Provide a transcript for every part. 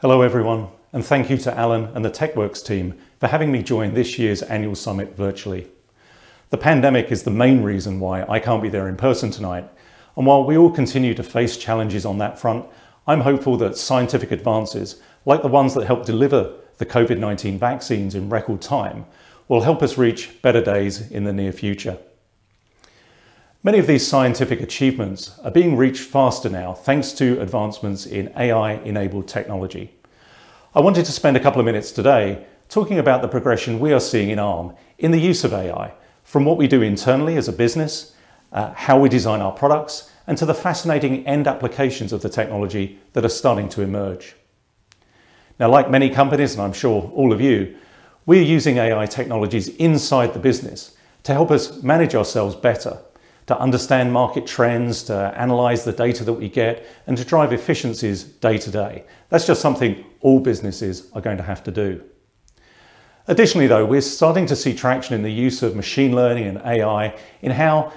Hello everyone, and thank you to Alan and the TechWorks team for having me join this year's annual summit virtually. The pandemic is the main reason why I can't be there in person tonight, and while we all continue to face challenges on that front, I'm hopeful that scientific advances, like the ones that help deliver the COVID-19 vaccines in record time, will help us reach better days in the near future. Many of these scientific achievements are being reached faster now thanks to advancements in AI-enabled technology. I wanted to spend a couple of minutes today talking about the progression we are seeing in ARM in the use of AI, from what we do internally as a business, uh, how we design our products, and to the fascinating end applications of the technology that are starting to emerge. Now, like many companies, and I'm sure all of you, we're using AI technologies inside the business to help us manage ourselves better to understand market trends, to analyze the data that we get, and to drive efficiencies day to day. That's just something all businesses are going to have to do. Additionally, though, we're starting to see traction in the use of machine learning and AI in how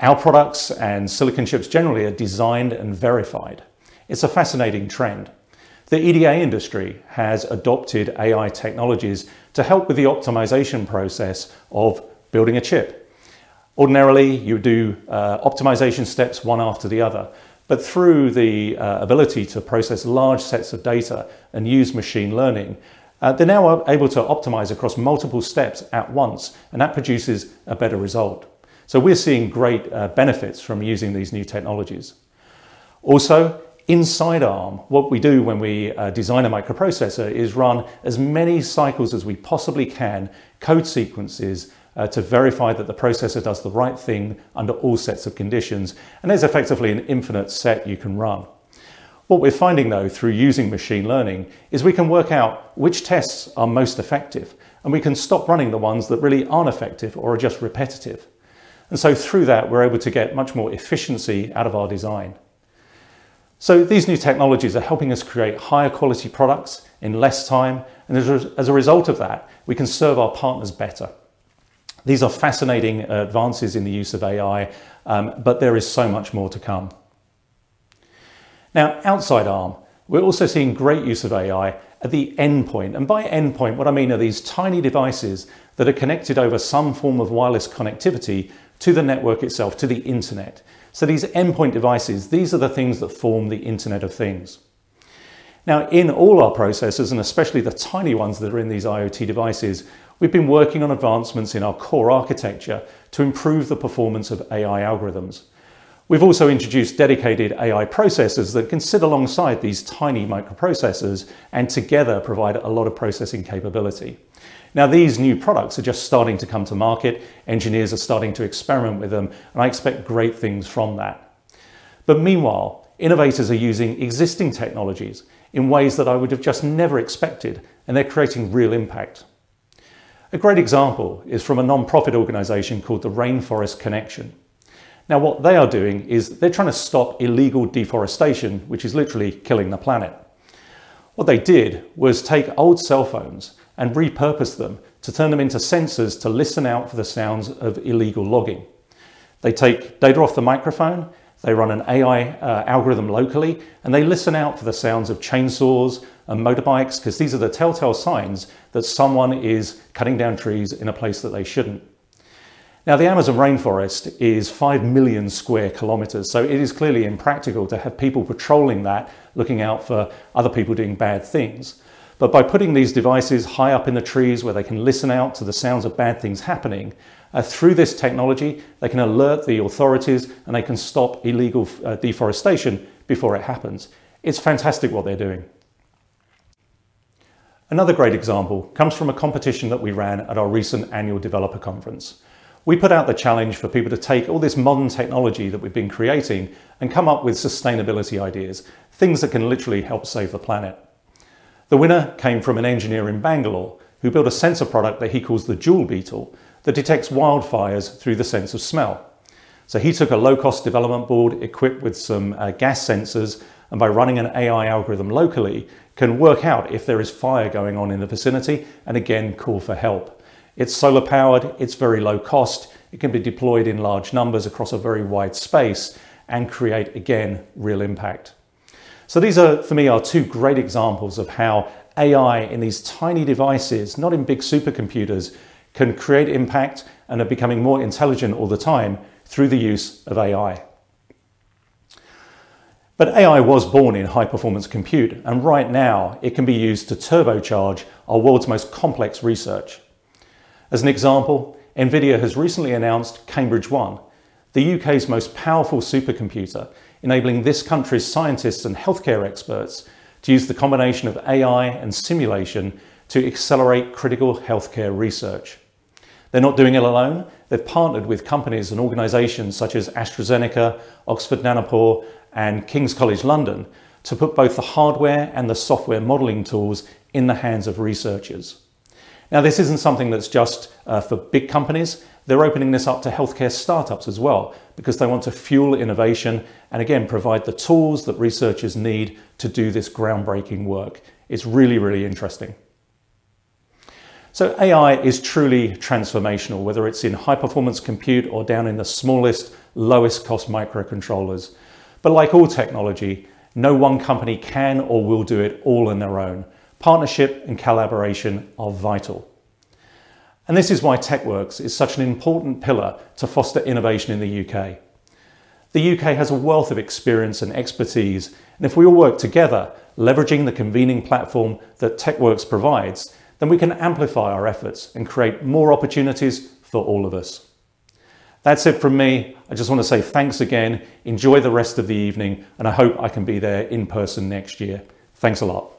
our products and silicon chips generally are designed and verified. It's a fascinating trend. The EDA industry has adopted AI technologies to help with the optimization process of building a chip Ordinarily, you do uh, optimization steps one after the other, but through the uh, ability to process large sets of data and use machine learning, uh, they're now able to optimize across multiple steps at once, and that produces a better result. So we're seeing great uh, benefits from using these new technologies. Also, inside ARM, what we do when we uh, design a microprocessor is run as many cycles as we possibly can, code sequences, uh, to verify that the processor does the right thing under all sets of conditions. And there's effectively an infinite set you can run. What we're finding though through using machine learning is we can work out which tests are most effective and we can stop running the ones that really aren't effective or are just repetitive. And so through that, we're able to get much more efficiency out of our design. So these new technologies are helping us create higher quality products in less time. And as a, as a result of that, we can serve our partners better. These are fascinating advances in the use of AI, um, but there is so much more to come. Now, outside ARM, we're also seeing great use of AI at the endpoint. And by endpoint, what I mean are these tiny devices that are connected over some form of wireless connectivity to the network itself, to the internet. So these endpoint devices, these are the things that form the Internet of Things. Now, in all our processors, and especially the tiny ones that are in these IoT devices, we've been working on advancements in our core architecture to improve the performance of AI algorithms. We've also introduced dedicated AI processors that can sit alongside these tiny microprocessors and together provide a lot of processing capability. Now, these new products are just starting to come to market. Engineers are starting to experiment with them, and I expect great things from that. But meanwhile, innovators are using existing technologies in ways that I would have just never expected, and they're creating real impact. A great example is from a non-profit organisation called the Rainforest Connection. Now what they are doing is they're trying to stop illegal deforestation, which is literally killing the planet. What they did was take old cell phones and repurpose them to turn them into sensors to listen out for the sounds of illegal logging. They take data off the microphone they run an AI uh, algorithm locally and they listen out for the sounds of chainsaws and motorbikes because these are the telltale signs that someone is cutting down trees in a place that they shouldn't. Now the Amazon rainforest is 5 million square kilometers, so it is clearly impractical to have people patrolling that, looking out for other people doing bad things. But by putting these devices high up in the trees where they can listen out to the sounds of bad things happening, uh, through this technology, they can alert the authorities and they can stop illegal uh, deforestation before it happens. It's fantastic what they're doing. Another great example comes from a competition that we ran at our recent annual developer conference. We put out the challenge for people to take all this modern technology that we've been creating and come up with sustainability ideas, things that can literally help save the planet. The winner came from an engineer in Bangalore who built a sensor product that he calls the Jewel Beetle that detects wildfires through the sense of smell. So he took a low-cost development board equipped with some uh, gas sensors and by running an AI algorithm locally can work out if there is fire going on in the vicinity and again call for help. It's solar powered, it's very low cost, it can be deployed in large numbers across a very wide space and create again real impact. So these are, for me, are two great examples of how AI in these tiny devices, not in big supercomputers, can create impact and are becoming more intelligent all the time through the use of AI. But AI was born in high performance compute, and right now it can be used to turbocharge our world's most complex research. As an example, NVIDIA has recently announced Cambridge One, the UK's most powerful supercomputer, enabling this country's scientists and healthcare experts to use the combination of AI and simulation to accelerate critical healthcare research. They're not doing it alone. They've partnered with companies and organisations such as AstraZeneca, Oxford Nanopore and King's College London to put both the hardware and the software modelling tools in the hands of researchers. Now, this isn't something that's just uh, for big companies. They're opening this up to healthcare startups as well because they want to fuel innovation and again provide the tools that researchers need to do this groundbreaking work. It's really, really interesting. So AI is truly transformational, whether it's in high performance compute or down in the smallest, lowest cost microcontrollers. But like all technology, no one company can or will do it all on their own. Partnership and collaboration are vital. And this is why TechWorks is such an important pillar to foster innovation in the UK. The UK has a wealth of experience and expertise, and if we all work together, leveraging the convening platform that TechWorks provides, then we can amplify our efforts and create more opportunities for all of us. That's it from me. I just want to say thanks again. Enjoy the rest of the evening, and I hope I can be there in person next year. Thanks a lot.